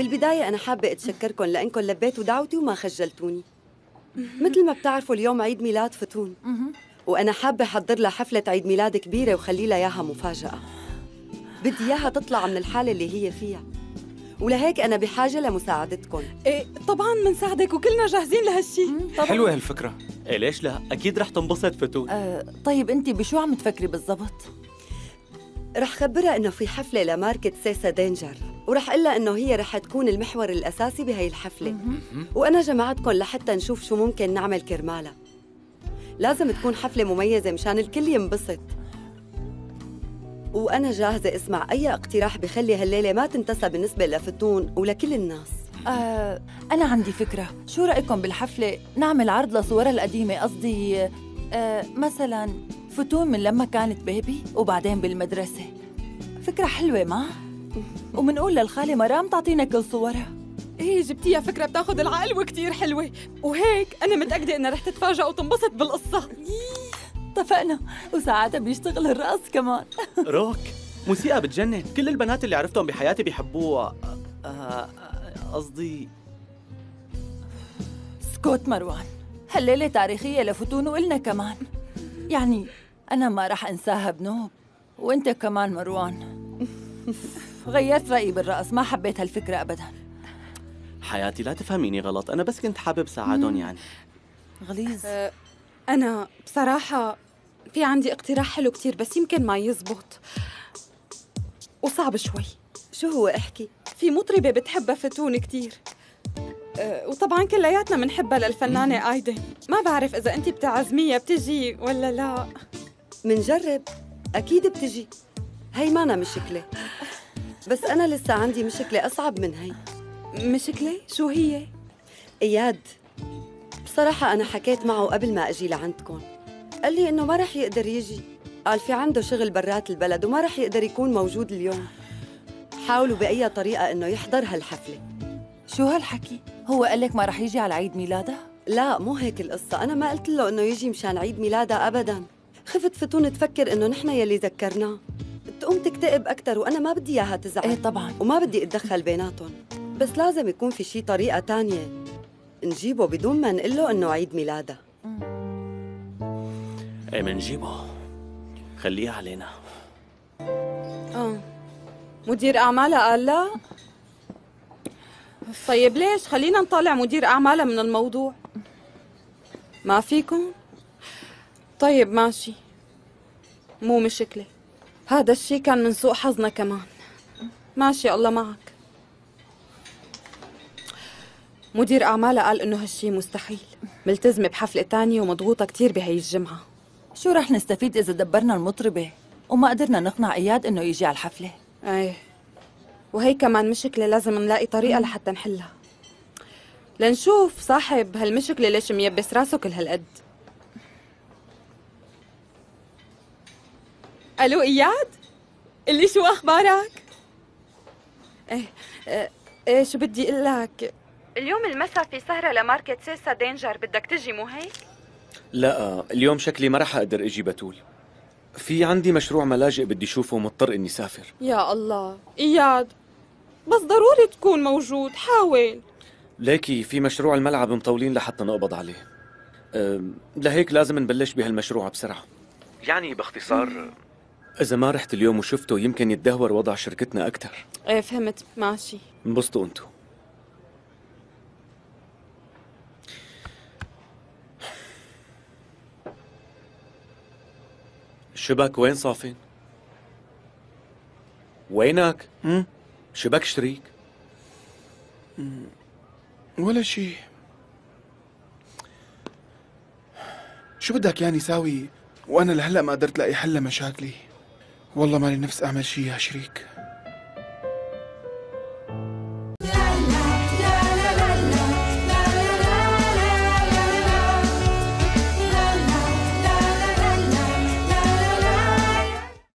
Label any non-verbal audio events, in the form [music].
بالبداية أنا حابة أتشكركم لأنكم لبيتوا دعوتي وما خجلتوني. مثل ما بتعرفوا اليوم عيد ميلاد فتون. وأنا حابة أحضر لها حفلة عيد ميلاد كبيرة وخلي لها إياها مفاجأة. بدي إياها تطلع من الحالة اللي هي فيها. ولهيك أنا بحاجة لمساعدتكم. إيه طبعا منساعدك وكلنا جاهزين لهالشي. حلوة هالفكرة. إيه ليش لا؟ أكيد رح تنبسط فتون. آه طيب أنت بشو عم تفكري بالضبط؟ رح خبرها إنه في حفلة لماركة سيسا دينجر. ورح قلها إنه هي رح تكون المحور الأساسي بهي الحفلة. وأنا جمعتكم لحتى نشوف شو ممكن نعمل كرمالها. لازم تكون حفلة مميزة مشان الكل ينبسط. وأنا جاهزة أسمع أي اقتراح بخلي هالليلة ما تنتسى بالنسبة لفتون ولكل الناس. آه أنا عندي فكرة. شو رأيكم بالحفلة؟ نعمل عرض لصورها القديمة قصدي آه مثلا فتون من لما كانت بيبي وبعدين بالمدرسة. فكرة حلوة ما؟ ومنقول للخالة مرام تعطينا كل صورها. إيه جبتيها فكرة بتاخد العقل وكتير حلوة. وهيك أنا متأكدة إنها رح تتفاجأ وتنبسط بالقصة. اتفقنا. وساعتها بيشتغل الرقص كمان. [laughs] روك موسيقى بتجنن. كل البنات اللي عرفتهم بحياتي بيحبوها. آه، آه، قصدي سكوت مروان. هالليلة تاريخية لفتون وإلنا كمان. يعني أنا ما رح أنساها بنوب. وأنت كمان مروان. غيرت رأيي بالرقص ما حبيت هالفكرة أبدا. حياتي لا تفهميني غلط. أنا بس كنت حابب ساعدهم يعني. غليظ. أه، أنا بصراحة في عندي اقتراح حلو كتير بس يمكن ما يزبط. وصعب شوي. شو هو أحكي؟ في مطربة بتحبها فتون كتير. أه، وطبعا كلياتنا بنحبها للفنانة آيدن. ما بعرف إذا أنت بتعزميها بتجي ولا لا. منجرب. أكيد بتجي. هي مانا مشكلة. بس أنا لسه عندي مشكلة أصعب من هي. مشكلة؟ شو هي؟ إياد بصراحة أنا حكيت معه قبل ما أجي لعندكم. قال لي إنه ما رح يقدر يجي. قال في عنده شغل برات البلد وما رح يقدر يكون موجود اليوم. حاولوا بأي طريقة إنه يحضر هالحفلة. شو هالحكي؟ هو قال لك ما رح يجي على عيد ميلادها؟ لا مو هيك القصة. أنا ما قلت له إنه يجي مشان عيد ميلادها أبداً. خفت فتون تفكر إنه نحن يلي ذكرناه. تقوم تكتئب أكتر وأنا ما بدي إياها تزعل. إيه طبعاً. وما بدي أتدخل بيناتهم. بس لازم يكون في شي طريقة تانية. نجيبه بدون ما نقول له إنه عيد ميلادها. إيه منجيبه. خليها علينا. آه. مدير أعمالها قال لا؟ طيب ليش؟ خلينا نطالع مدير أعمالها من الموضوع. ما فيكم؟ طيب ماشي. مو مشكلة. هذا الشي كان من سوء حظنا كمان. ماشي الله معك. مدير أعمالها قال إنه هالشي مستحيل. ملتزمة بحفلة تانية ومضغوطة كتير بهي الجمعة. شو رح نستفيد إذا دبرنا المطربة؟ وما قدرنا نقنع إياد إنه يجي على الحفلة؟ إيه. وهي كمان مشكلة لازم نلاقي طريقة لحتى نحلها. لنشوف صاحب هالمشكلة ليش ميبس راسه كل هالقد. ألو إياد؟ اللي شو أخبارك؟ إيه إيه, إيه شو بدي أقول لك؟ اليوم المساء في سهرة لماركة سيسا دينجر بدك تجي مو هيك؟ لا اليوم شكلي ما رح أقدر أجي بتول. في عندي مشروع ملاجئ بدي اشوفه ومضطر إني سافر. يا الله إياد بس ضروري تكون موجود حاول. ليكي في مشروع الملعب مطولين لحتى نقبض عليه. أم، لهيك لازم نبلش بهالمشروع بسرعة. يعني باختصار إذا ما رحت اليوم وشفته يمكن يتدهور وضع شركتنا أكثر إيه فهمت ماشي انبسطوا أنتو شبك وين صافين؟ وينك؟ هم؟ شبك شريك؟ ولا شيء شو بدك يعني ساوي وأنا لهلا ما قدرت لاقي حل لمشاكلي والله مالي نفس اعمل شيء يا شريك.